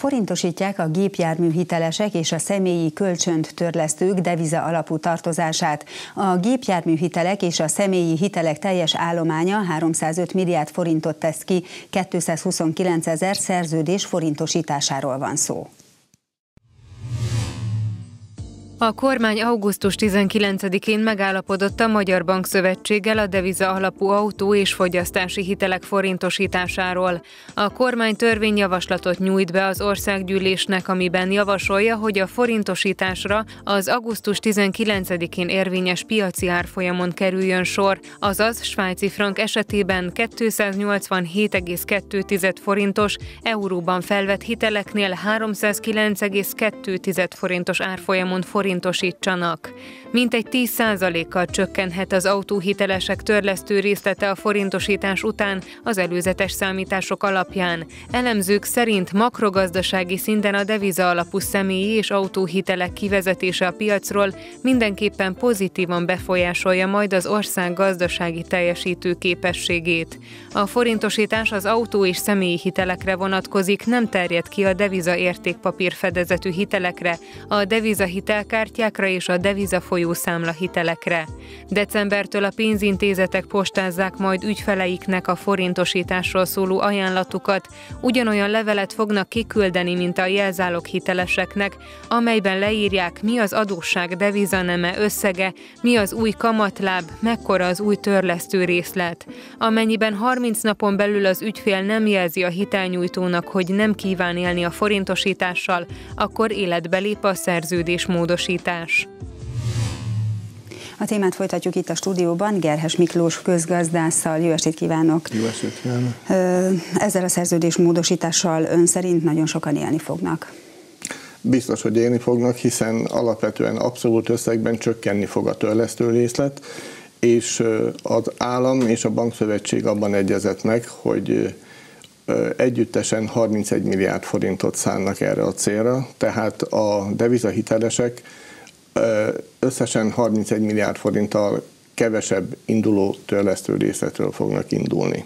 Forintosítják a gépjármű hitelesek és a személyi kölcsönt törlesztők deviza alapú tartozását. A gépjármű hitelek és a személyi hitelek teljes állománya 305 milliárd forintot tesz ki, 229 ezer szerződés forintosításáról van szó. A kormány augusztus 19-én megállapodott a Magyar Bankszövetséggel a deviza alapú autó és fogyasztási hitelek forintosításáról. A kormány törvényjavaslatot nyújt be az országgyűlésnek, amiben javasolja, hogy a forintosításra az augusztus 19-én érvényes piaci árfolyamon kerüljön sor, azaz svájci frank esetében 287,2 forintos, euróban felvett hiteleknél 309,2 forintos árfolyamon forint forintosítsanak. Mintegy 10%-kal csökkenhet az autóhitelesek törlesztő részlete a forintosítás után az előzetes számítások alapján. Elemzők szerint makrogazdasági szinten a deviza alapú személyi és autóhitelek kivezetése a piacról mindenképpen pozitívan befolyásolja majd az ország gazdasági teljesítő képességét. A forintosítás az autó és személyi hitelekre vonatkozik, nem terjed ki a deviza értékpapír fedezetű hitelekre, a deviza hitelkártyákra és a deviza folyószámla hitelekre. Decembertől a pénzintézetek postázzák majd ügyfeleiknek a forintosításról szóló ajánlatukat, ugyanolyan levelet fognak kiküldeni, mint a jelzálog hiteleseknek, amelyben leírják, mi az adósság devizaneme összege, mi az új kamatláb, mekkora az új törlesztő részlet. Amennyiben 30 napon belül az ügyfél nem jelzi a hitelnyújtónak, hogy nem kíván élni a forintosítással, akkor életbe lép a szerződés módosítás. A témát folytatjuk itt a stúdióban, Gerhes Miklós közgazdásszal. Jó estét kívánok! Jó estét kívánok! Ezzel a szerződés módosítással ön szerint nagyon sokan élni fognak. Biztos, hogy élni fognak, hiszen alapvetően abszolút összegben csökkenni fog a törlesztő részlet, és az állam és a bankszövetség abban egyezett meg, hogy együttesen 31 milliárd forintot szánnak erre a célra, tehát a devizahitelesek összesen 31 milliárd forinttal kevesebb induló törlesztő részletről fognak indulni.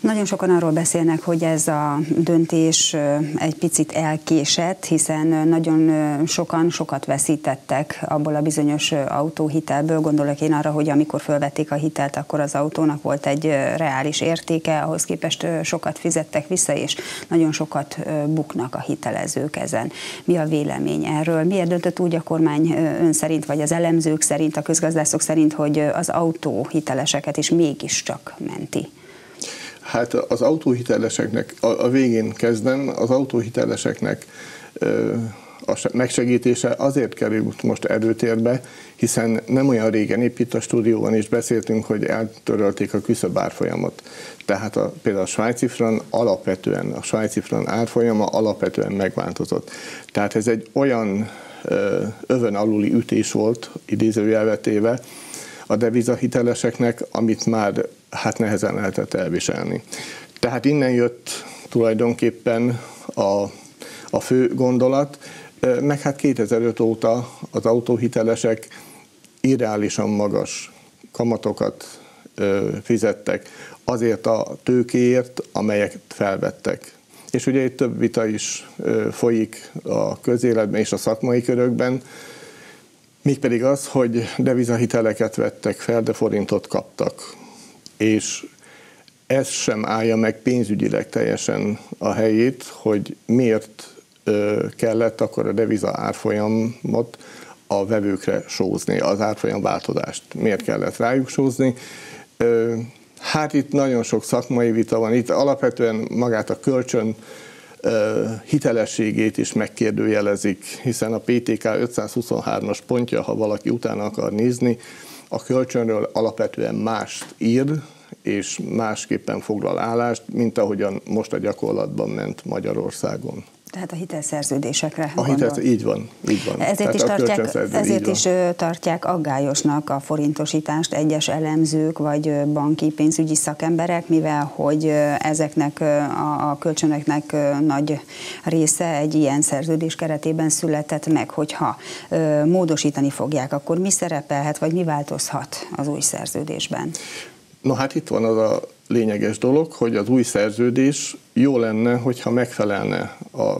Nagyon sokan arról beszélnek, hogy ez a döntés egy picit elkésett, hiszen nagyon sokan sokat veszítettek abból a bizonyos autóhitelből. Gondolok én arra, hogy amikor fölvették a hitelt, akkor az autónak volt egy reális értéke, ahhoz képest sokat fizettek vissza, és nagyon sokat buknak a hitelezők ezen. Mi a vélemény erről? Miért döntött úgy a kormány ön szerint, vagy az elemzők szerint, a közgazdászok szerint, hogy az autóhiteleseket is mégiscsak menti? Hát az autóhiteleseknek, a, a végén kezdem, az autóhiteleseknek a megsegítése azért került most erőtérbe, hiszen nem olyan régen, épp itt a stúdióban is beszéltünk, hogy eltörölték a küszöbb árfolyamot. Tehát a, például a svájci fran alapvetően, a svájci fran árfolyama alapvetően megváltozott. Tehát ez egy olyan ö, övön aluli ütés volt, idézőjelvetéve, a devizahiteleseknek, amit már hát nehezen lehetett elviselni. Tehát innen jött tulajdonképpen a, a fő gondolat, meg hát 2005 óta az autóhitelesek irreálisan magas kamatokat fizettek azért a tőkéért, amelyet felvettek. És ugye itt több vita is folyik a közéletben és a szakmai körökben, mégpedig az, hogy devizahiteleket vettek fel, de forintot kaptak és ez sem állja meg pénzügyileg teljesen a helyét, hogy miért kellett akkor a deviza árfolyamot a vevőkre sózni, az árfolyam változást. Miért kellett rájuk sózni? Hát itt nagyon sok szakmai vita van, itt alapvetően magát a kölcsön hitelességét is megkérdőjelezik, hiszen a PTK 523-as pontja, ha valaki utána akar nézni, a kölcsönről alapvetően mást ír, és másképpen foglal állást, mint ahogyan most a gyakorlatban ment Magyarországon. Tehát a hitelszerződésekre a hitel, így van, így van. Ezért, is tartják, ezért is tartják aggályosnak a forintosítást egyes elemzők vagy banki pénzügyi szakemberek, mivel hogy ezeknek a, a kölcsönöknek nagy része egy ilyen szerződés keretében született meg, hogyha módosítani fogják, akkor mi szerepelhet, vagy mi változhat az új szerződésben? No hát itt van az a lényeges dolog, hogy az új szerződés jó lenne, hogyha megfelelne a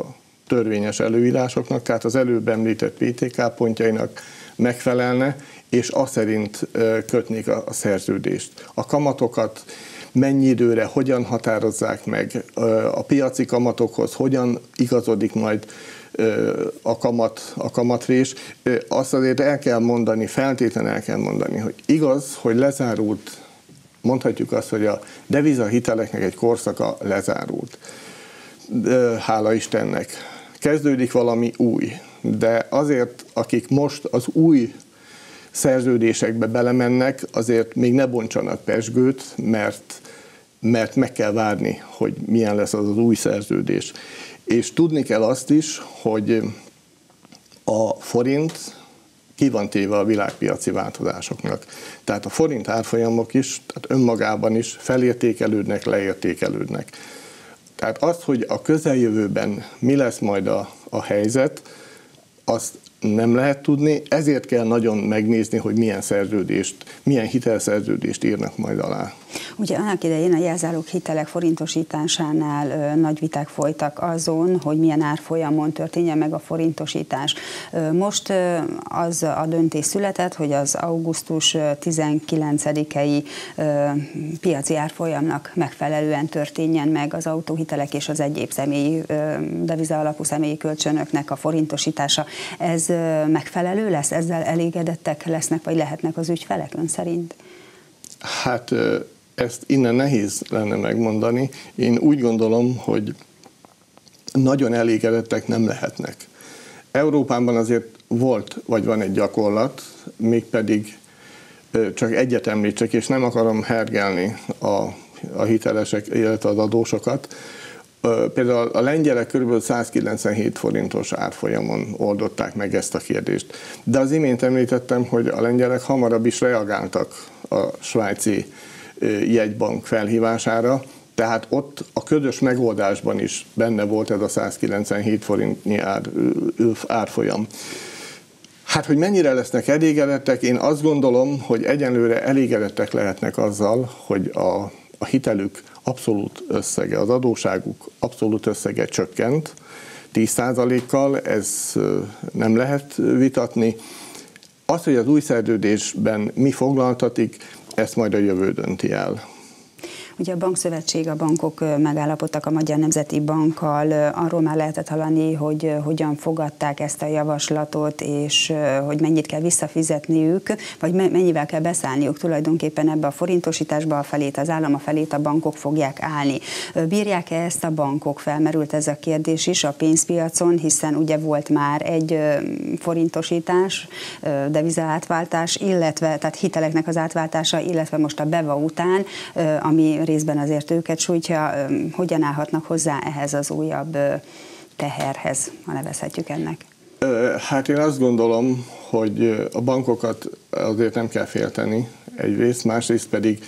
törvényes előírásoknak, tehát az előbb említett PTK pontjainak megfelelne, és azt szerint kötnék a, szerződést. A kamatokat mennyi időre, hogyan határozzák meg, a piaci kamatokhoz hogyan igazodik majd a, kamat, a kamatrés. Azt azért el kell mondani, feltétlenül el kell mondani, hogy igaz, hogy lezárult, mondhatjuk azt, hogy a devizahiteleknek egy korszaka lezárult. Hála Istennek. Kezdődik valami új, de azért, akik most az új szerződésekbe belemennek, azért még ne bontsanak pesgőt, mert, mert meg kell várni, hogy milyen lesz az az új szerződés. És tudni kell azt is, hogy a forint ki van téve a világpiaci változásoknak. Tehát a forint árfolyamok is, tehát önmagában is felértékelődnek, leértékelődnek. Tehát az, hogy a közeljövőben mi lesz majd a, a helyzet, azt nem lehet tudni, ezért kell nagyon megnézni, hogy milyen szerződést, milyen hitelszerződést írnak majd alá. Ugye annak idején a jelzálók hitelek forintosításánál nagy viták folytak azon, hogy milyen árfolyamon történjen meg a forintosítás. Most az a döntés született, hogy az augusztus 19-i piaci árfolyamnak megfelelően történjen meg az autóhitelek és az egyéb személyi deviza alapú személyi kölcsönöknek a forintosítása. Ez megfelelő lesz? Ezzel elégedettek lesznek, vagy lehetnek az ügyfelek ön szerint? Hát ezt innen nehéz lenne megmondani. Én úgy gondolom, hogy nagyon elégedettek nem lehetnek. Európában azért volt, vagy van egy gyakorlat, mégpedig csak egyet említsek, és nem akarom hergelni a, a hitelesek, illetve az adósokat. Például a lengyelek kb. 197 forintos árfolyamon oldották meg ezt a kérdést. De az imént említettem, hogy a lengyelek hamarabb is reagáltak a svájci jegybank felhívására, tehát ott a ködös megoldásban is benne volt ez a 197 forintnyi ár, árfolyam. Hát, hogy mennyire lesznek elégedettek, én azt gondolom, hogy egyenlőre elégedettek lehetnek azzal, hogy a, a hitelük abszolút összege, az adóságuk abszolút összege csökkent, 10%-kal, ez nem lehet vitatni. Az, hogy az új szerződésben mi foglaltatik, ezt majd a jövő dönti el. Ugye a bankszövetség, a bankok megállapodtak a Magyar Nemzeti Bankkal, arról már lehetett hallani, hogy hogyan fogadták ezt a javaslatot, és hogy mennyit kell visszafizetniük, vagy mennyivel kell beszállniuk tulajdonképpen ebbe a forintosításba a felét, az állam a felét a bankok fogják állni. Bírják-e ezt a bankok? Felmerült ez a kérdés is a pénzpiacon, hiszen ugye volt már egy forintosítás, devizaátváltás, illetve tehát hiteleknek az átváltása, illetve most a BEVA után, ami részben azért őket sújtja, hogyan állhatnak hozzá ehhez az újabb teherhez, ha nevezhetjük ennek? Hát én azt gondolom, hogy a bankokat azért nem kell félteni egyrészt, másrészt pedig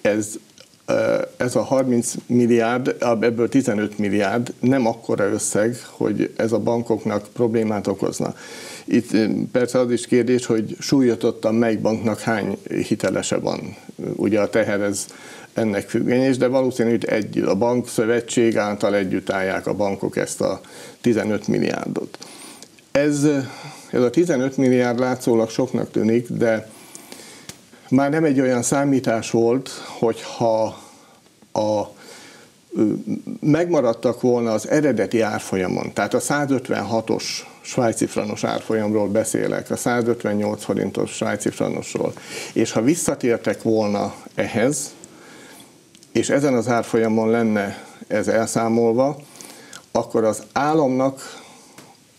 ez, ez a 30 milliárd, ebből 15 milliárd nem akkora összeg, hogy ez a bankoknak problémát okozna. Itt persze az is kérdés, hogy súlyotottan melyik banknak hány hitelese van. Ugye a teher ez ennek függvényes, de valószínű, hogy egy, a bankszövetség által együtt állják a bankok ezt a 15 milliárdot. Ez, ez a 15 milliárd látszólag soknak tűnik, de már nem egy olyan számítás volt, hogyha a megmaradtak volna az eredeti árfolyamon, tehát a 156-os svájci franos árfolyamról beszélek, a 158 forintos svájci franosról, és ha visszatértek volna ehhez, és ezen az árfolyamon lenne ez elszámolva, akkor az államnak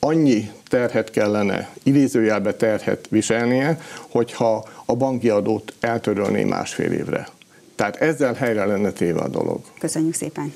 annyi terhet kellene, idézőjelbe terhet viselnie, hogyha a banki adót eltörölné másfél évre. Tehát ezzel helyre lenne téve a dolog. Köszönjük szépen!